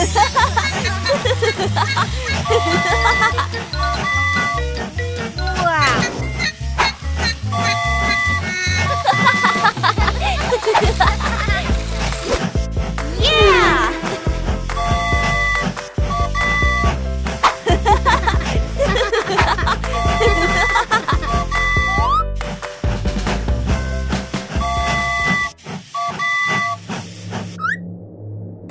ハハハハハハハハ。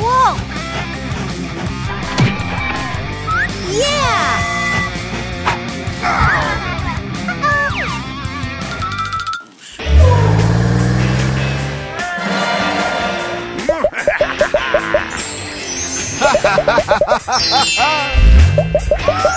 Whoa! Yeah! Oh. Ha ha ha ha ha ha!